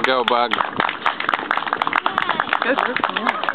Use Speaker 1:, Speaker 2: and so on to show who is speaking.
Speaker 1: go, bug.
Speaker 2: Good.